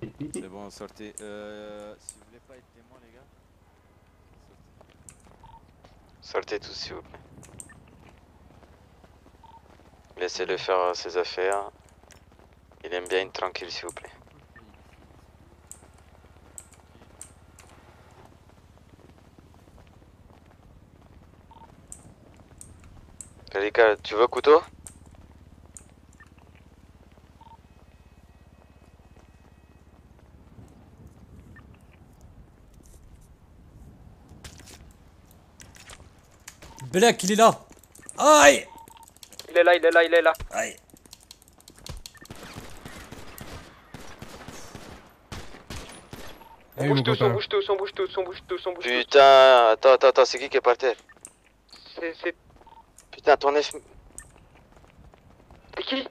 C'est bon, sortez. Euh, si vous voulez pas être témoin, les gars. Sortez tous s'il vous plaît. Laissez-le faire ses affaires. Il aime bien être tranquille s'il vous plaît. Kalika, tu veux couteau? Black, il est là. Aïe Il est là, il est là, il est là. Aïe. On bouge tous, on bouge tous, on bouge tous, on bouge tous, on bouge tous. Putain, attends, attends, attends, c'est qui qui est par terre? C'est, c'est, Putain, ton F... c'est qui?